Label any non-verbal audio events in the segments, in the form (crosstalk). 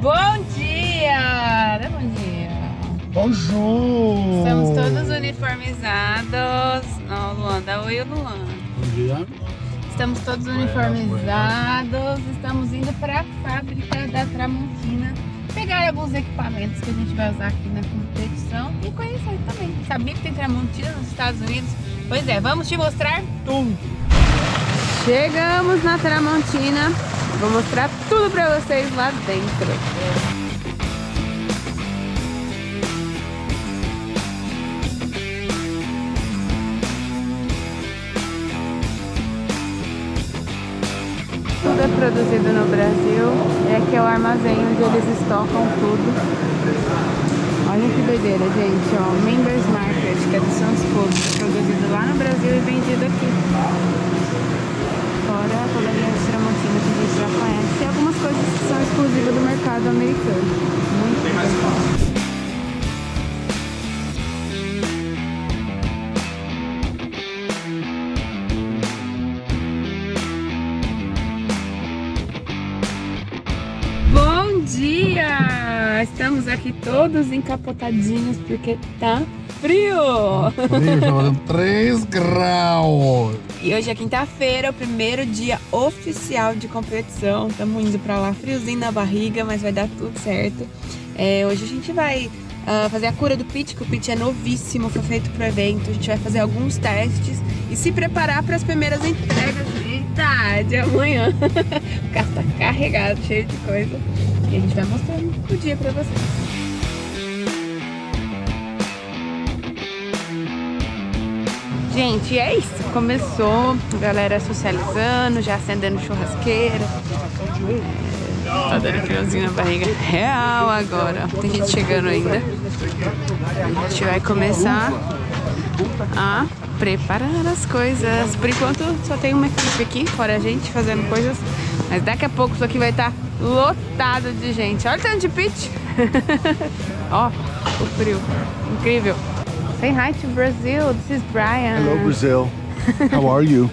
Bom dia! Dá bom dia. Bonjour! Estamos todos uniformizados. Não, Luan, dá oi, Luan. Bom dia. Estamos todos uniformizados. Estamos indo para a fábrica da Tramontina pegar alguns equipamentos que a gente vai usar aqui na competição e conhecer também. Sabia que tem Tramontina nos Estados Unidos? Pois é, vamos te mostrar tudo. Chegamos na Tramontina. Vou mostrar tudo para vocês lá dentro. tudo é produzido no Brasil. E aqui é o armazém onde eles estocam tudo. Doideira, gente. Ó, Members Market, que é do Sans Food, produzido lá no Brasil e vendido aqui. Fora toda a linha de Tramontina que a gente já conhece. E algumas coisas que são exclusivas do mercado americano. Muito legal. dia! Estamos aqui todos encapotadinhos porque tá frio! Frio, 3 (laughs) graus! E hoje é quinta-feira, o primeiro dia oficial de competição. Estamos indo pra lá friozinho na barriga, mas vai dar tudo certo. É, hoje a gente vai uh, fazer a cura do pit, que o pit é novíssimo, foi feito pro evento. A gente vai fazer alguns testes e se preparar para as primeiras entregas. Eita, de amanhã! (laughs) o carro tá carregado, cheio de coisa. E a gente vai mostrando o dia pra vocês. Gente, é isso. Começou, a galera socializando, já acendendo churrasqueira. Tá dando friozinho na barriga. Real agora. Tem gente chegando ainda. A gente vai começar a preparar as coisas. Por enquanto só tem uma equipe aqui, fora a gente, fazendo coisas. Mas daqui a pouco isso aqui vai estar tá lotado de gente. Olha o tanto de pitch. (laughs) Ó, oh, o frio. Incrível. Say hi to Brazil. This is Brian. Hello, Brazil. How are you?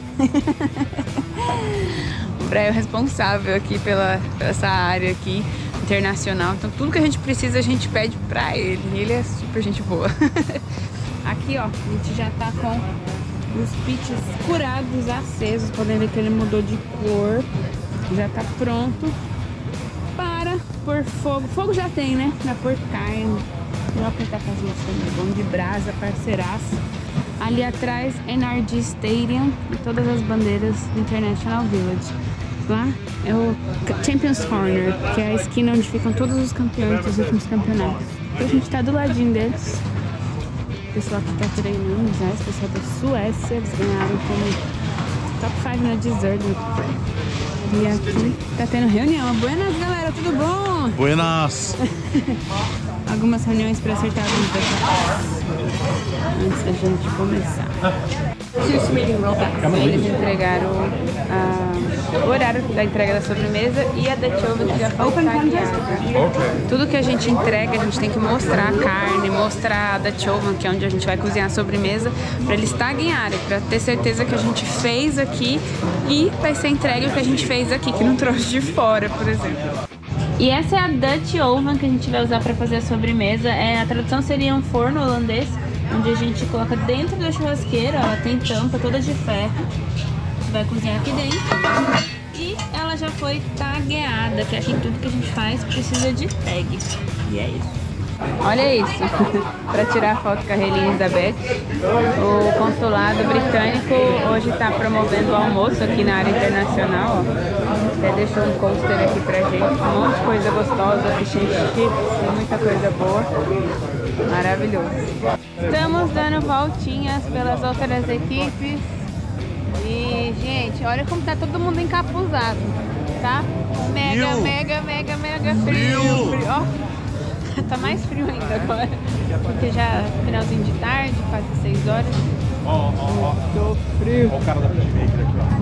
o (laughs) Brian é o responsável aqui pela, pela essa área aqui internacional. Então tudo que a gente precisa a gente pede pra ele. Ele é super gente boa. (laughs) aqui, ó, a gente já tá com os pitches curados, acesos. Podem ver que ele mudou de cor. Já tá pronto pôr fogo. Fogo já tem, né? Pra pôr carne. Vou apertar com as mãos também. Vamos de brasa, parceiraço. Ali atrás, NRG Stadium e todas as bandeiras do International Village. Lá é o Champions Corner, que é a esquina onde ficam todos os campeões dos últimos campeonatos. Então a gente tá do ladinho deles. O pessoal que tá treinando já, esse pessoal da Suécia, eles ganharam como top 5 na Desert. E aqui tá tendo reunião. Buenas, galera, tudo bom? Buenas! (laughs) Algumas reuniões para acertar alguns detalhes antes da gente começar. Eles entregaram o horário da entrega da sobremesa e a Dutch Oven que já foi okay. Tudo que a gente entrega, a gente tem que mostrar a carne, mostrar a Dutch Oven, que é onde a gente vai cozinhar a sobremesa, para eles taguinharem, para ter certeza que a gente fez aqui e vai ser entregue o que a gente fez aqui, que não trouxe de fora, por exemplo. E essa é a Dutch Oven que a gente vai usar para fazer a sobremesa. É, a tradução seria um forno holandês onde a gente coloca dentro da churrasqueira, ela tem tampa toda de ferro. A gente vai cozinhar aqui dentro. E ela já foi tagueada, que aqui tudo que a gente faz precisa de tag. E é isso. Olha isso, (laughs) para tirar foto com a Helene Elizabeth, o consulado britânico hoje está promovendo o almoço aqui na área internacional. Ó. Até deixou um coaster aqui pra gente, um monte de coisa gostosa, fish chips, muita coisa boa. Maravilhoso. Estamos dando voltinhas pelas outras equipes. E, gente, olha como tá todo mundo encapuzado, tá? Mega, frio. mega, mega, mega frio. frio. frio. Ó, (laughs) tá mais frio ainda agora. Porque já é finalzinho de tarde, quase 6 horas. Ó, ó, ó. Tô frio. Olha o cara da Pitmaker aqui, ó.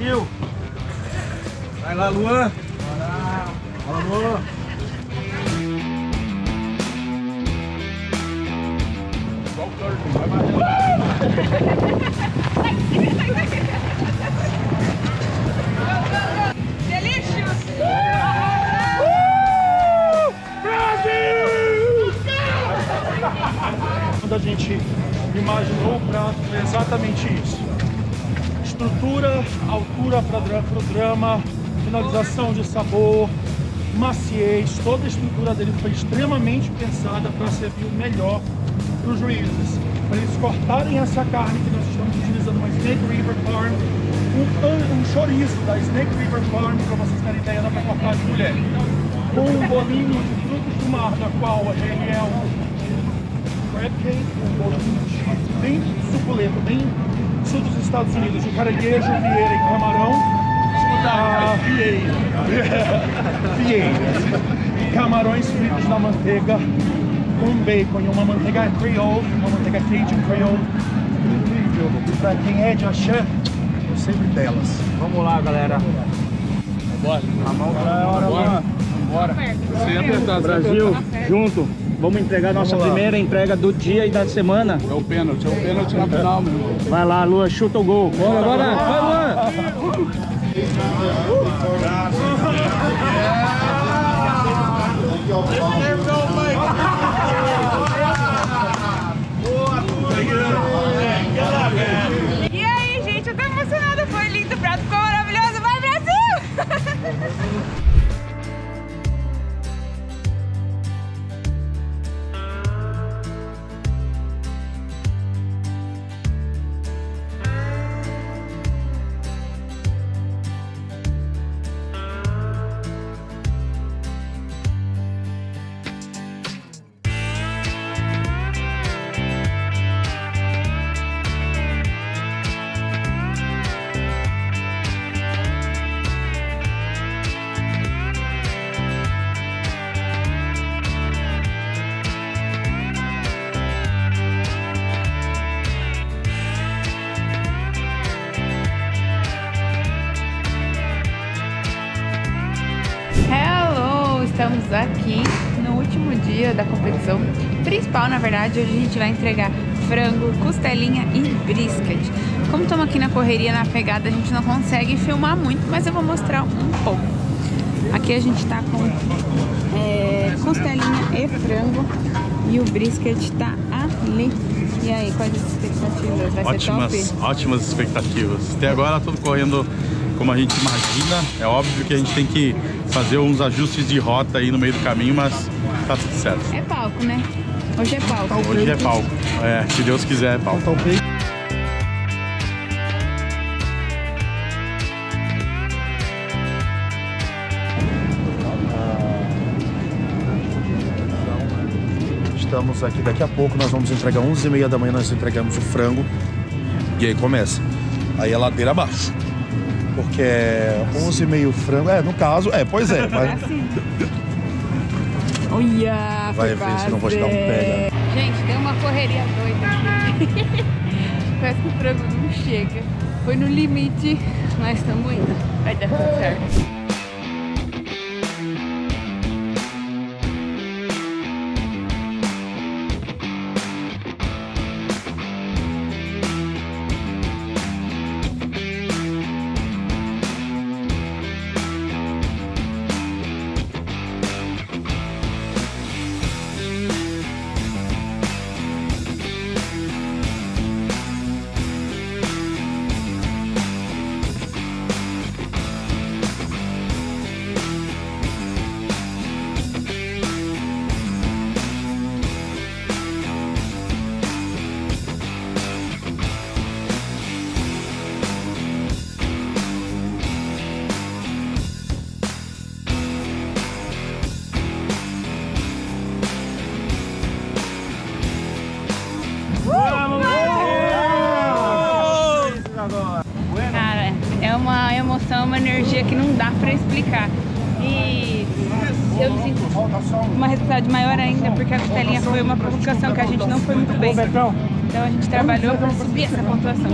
Brasil. Vai lá, Luan. Fala, Luan. Quando a gente imaginou o prato, foi exatamente isso. Estrutura, altura para o drama, finalização de sabor, maciez, toda a estrutura dele foi extremamente pensada para servir o melhor para os juízes. Para eles cortarem essa carne que nós estamos utilizando uma Snake River Farm, um, um da Snake River Farm, para vocês terem ideia, dá para cortar de mulher. Com um bolinho de frutos do mar, da qual ele é um crab cake, um bolinho bem suculento, bem sul dos Estados Unidos, de caranguejo, vieira e camarão. Ah, vieira. (laughs) vieira. Camarões fritos na manteiga, com bacon e uma manteiga creole, uma manteiga Cajun creole. Incrível. Pra quem é de axé, eu sempre delas. Vamos lá, galera. Bora. A mão pra hora, Bora. Bora. Sem apertar, Brasil, junto. Vamos entregar nossa Vamos lá. primeira entrega do dia e da semana. É o pênalti, é o pênalti na final, meu irmão. Vai lá, Lua, chuta o gol. Bora, bora. Vai, Luan. E Estamos aqui no último dia da competição principal, na verdade. Hoje a gente vai entregar frango, costelinha e brisket. Como estamos aqui na correria, na pegada, a gente não consegue filmar muito, mas eu vou mostrar um pouco. Aqui a gente tá com é, costelinha e frango e o brisket tá ali. E aí, quais as expectativas? Vai Ótimas, ser top? ótimas expectativas. Até agora tudo correndo como a gente imagina. É óbvio que a gente tem que fazer uns ajustes de rota aí no meio do caminho, mas tá tudo certo. É palco, né? Hoje é palco. Hoje é palco. É, se Deus quiser é palco. Estamos aqui daqui a pouco, nós vamos entregar 11h30 da manhã, nós entregamos o frango. E aí começa. Aí é ladeira abaixo. Porque é 11h30 o frango. É, no caso, é, pois é. (laughs) É Vai, assim. Olha, Vai ver se não vou te dar um pega. Gente, deu uma correria doida aqui. (laughs) Parece que o frango não chega. Foi no limite, mas estamos indo. Vai dar tudo certo. Explicar. E eu me sinto uma responsabilidade maior ainda, porque a costelinha foi uma provocação que a gente não foi muito bem. Então a gente trabalhou para subir essa pontuação.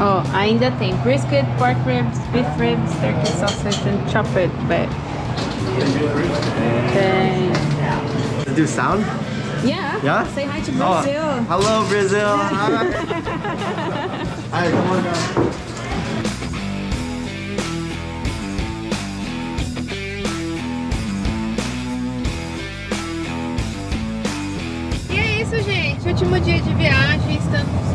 Ó, ainda tem brisket, pork ribs, beef ribs, turkey sausage and chopped but Tem. Do sound? Yeah. Yeah? Say hi to Oh, Brazil. hello, Brazil. (laughs) Hi. Hi, come on. E é. Último dia de viagem. Estamos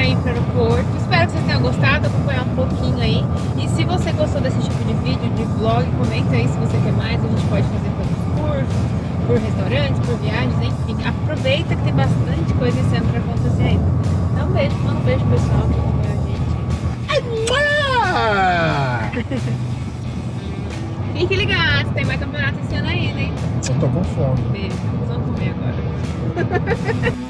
para ir para o aeroporto. Espero que vocês tenham gostado, acompanhar um pouquinho aí. E se você gostou desse tipo de vídeo, de vlog, comenta aí se você quer mais. A gente pode fazer pelos cursos, por restaurantes, por viagens, enfim. Aproveita que tem bastante coisa esse ano para acontecer ainda. Então, um beijo. Manda um beijo pessoal que acompanha a gente. (laughs) Fique ligado, tem mais campeonato esse ano ainda, hein? Eu tô com fome. Beijo. Vamos comer agora. (laughs)